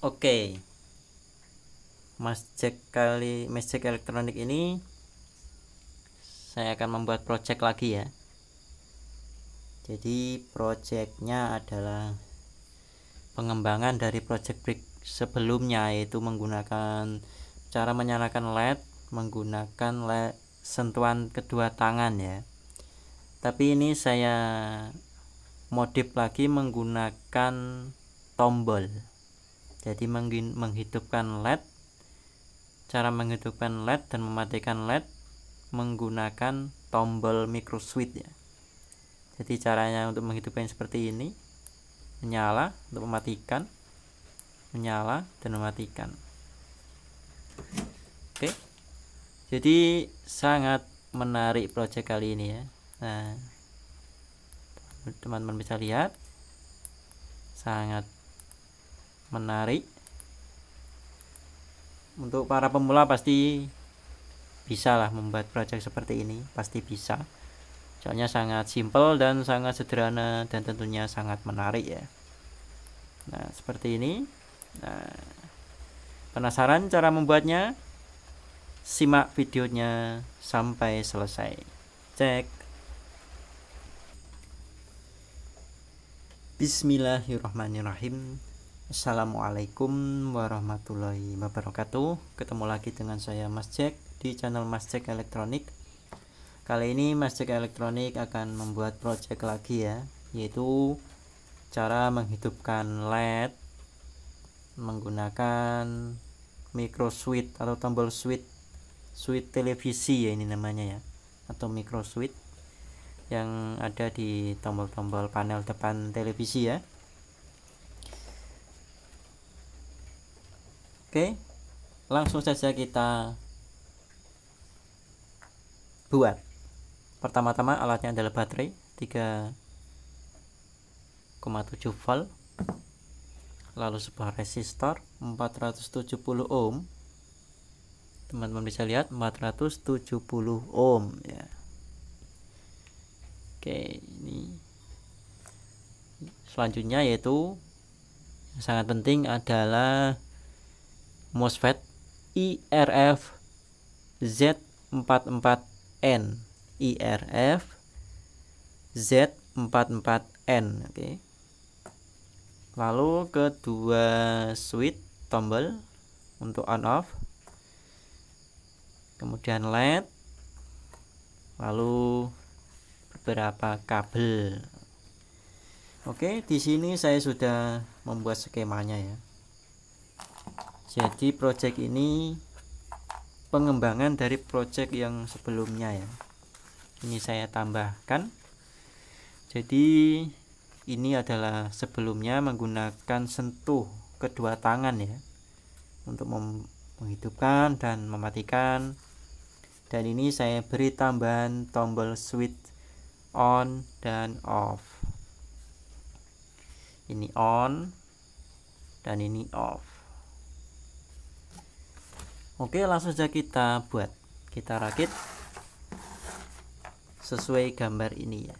Oke. Mas Jack kali Mas Jack elektronik ini saya akan membuat project lagi ya. Jadi projectnya adalah pengembangan dari project brick sebelumnya yaitu menggunakan cara menyalakan LED menggunakan LED sentuhan kedua tangan ya. Tapi ini saya modif lagi menggunakan tombol jadi menghidupkan LED cara menghidupkan LED dan mematikan LED menggunakan tombol micro switch ya. Jadi caranya untuk menghidupkan seperti ini menyala untuk mematikan menyala dan mematikan. Oke. Jadi sangat menarik project kali ini ya. Nah teman-teman bisa lihat sangat menarik. Untuk para pemula pasti bisa lah membuat project seperti ini pasti bisa. Soalnya sangat simple dan sangat sederhana dan tentunya sangat menarik ya. Nah seperti ini. Nah penasaran cara membuatnya? Simak videonya sampai selesai. Cek. Bismillahirrahmanirrahim Assalamualaikum warahmatullahi wabarakatuh. Ketemu lagi dengan saya Mas Jack di channel Mas Jack Elektronik. Kali ini Mas Jack Elektronik akan membuat project lagi ya Yaitu cara menghidupkan LED Menggunakan micro switch atau tombol switch Switch televisi ya ini namanya ya Atau micro switch yang ada di tombol-tombol panel depan televisi ya Oke, langsung saja kita buat. Pertama-tama alatnya adalah baterai 3,7 volt. Lalu sebuah resistor 470 ohm. Teman-teman bisa lihat 470 ohm ya. Oke, ini selanjutnya yaitu yang sangat penting adalah MOSFET IRF Z44N IRF Z44N oke. Lalu kedua switch tombol untuk on off. Kemudian LED. Lalu beberapa kabel. Oke di sini saya sudah membuat skemanya ya jadi project ini pengembangan dari project yang sebelumnya ya. Ini saya tambahkan. Jadi ini adalah sebelumnya menggunakan sentuh kedua tangan ya. Untuk menghidupkan dan mematikan. Dan ini saya beri tambahan tombol switch on dan off. Ini on dan ini off Oke langsung saja kita buat kita rakit sesuai gambar ini ya.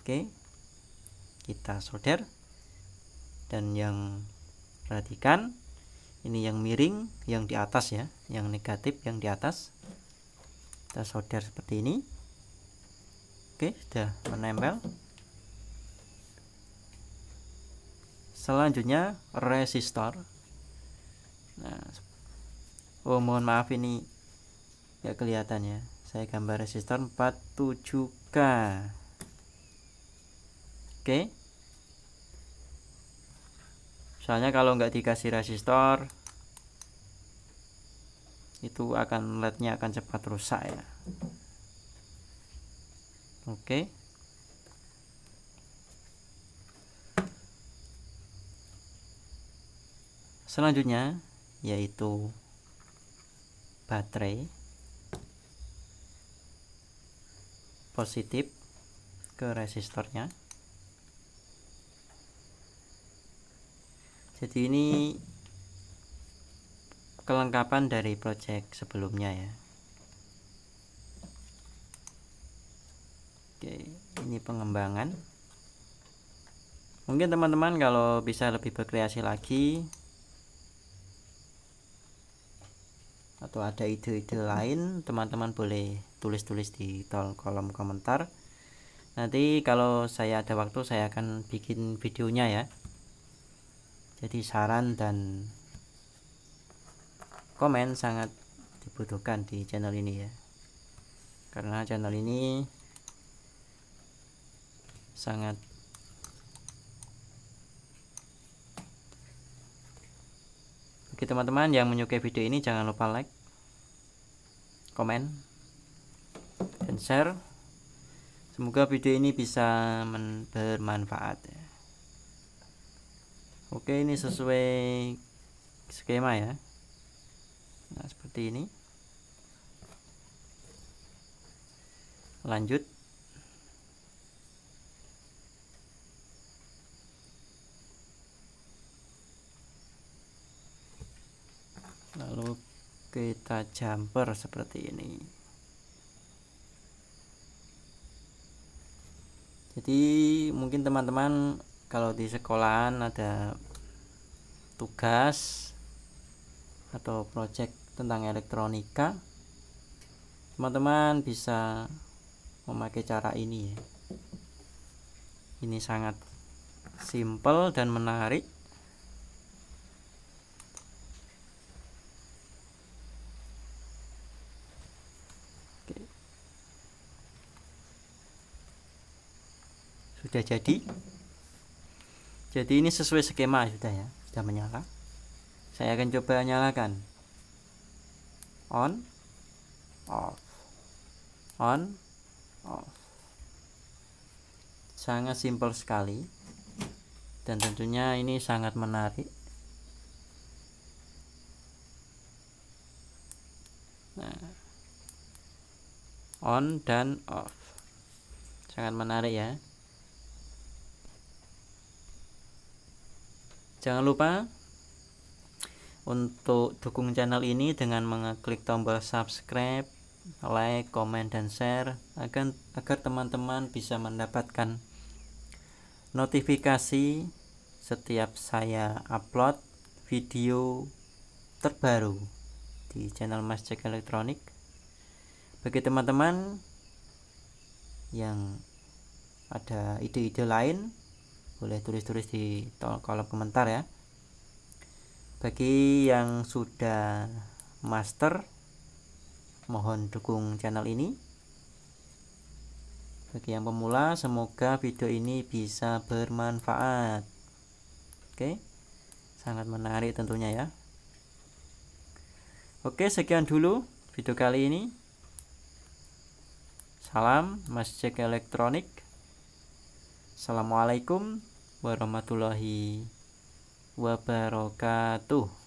Oke kita solder. Dan yang perhatikan ini yang miring yang di atas ya yang negatif yang di atas. Kita solder seperti ini. Oke sudah menempel. Selanjutnya resistor. Nah oh mohon maaf ini nggak kelihatan ya. Saya gambar resistor 47k oke. Soalnya kalau nggak dikasih resistor itu akan lednya akan cepat rusak ya. Oke. Selanjutnya yaitu baterai positif ke resistornya. Jadi ini kelengkapan dari project sebelumnya ya. Oke ini pengembangan. Mungkin teman-teman kalau bisa lebih berkreasi lagi atau ada ide-ide lain teman-teman boleh tulis-tulis di kolom komentar. Nanti kalau saya ada waktu saya akan bikin videonya ya. Jadi saran dan komen sangat dibutuhkan di channel ini ya. Karena channel ini sangat bagi teman-teman yang menyukai video ini jangan lupa like komen dan share. Semoga video ini bisa bermanfaat ya. oke ini sesuai skema ya. Nah seperti ini. Lanjut lalu kita jumper seperti ini. Jadi mungkin teman-teman kalau di sekolahan ada tugas atau project tentang elektronika teman-teman bisa memakai cara ini ya. Ini sangat simple dan menarik sudah jadi. Jadi ini sesuai skema sudah ya sudah menyala. Saya akan coba nyalakan. On off. On off. Sangat simpel sekali. Dan tentunya ini sangat menarik. Nah. On dan off. Sangat menarik ya Jangan lupa untuk dukung channel ini dengan mengeklik tombol subscribe, like, komen, dan share agar agar teman-teman bisa mendapatkan notifikasi setiap saya upload video terbaru di channel Mas Jack Elektronik. Bagi teman-teman yang ada ide-ide lain boleh tulis-tulis di kolom komentar ya. Bagi yang sudah master mohon dukung channel ini. Bagi yang pemula semoga video ini bisa bermanfaat. Oke sangat menarik tentunya ya. Oke sekian dulu video kali ini. Salam Mas Jack Elektronik. Assalamualaikum warahmatullahi wabarakatuh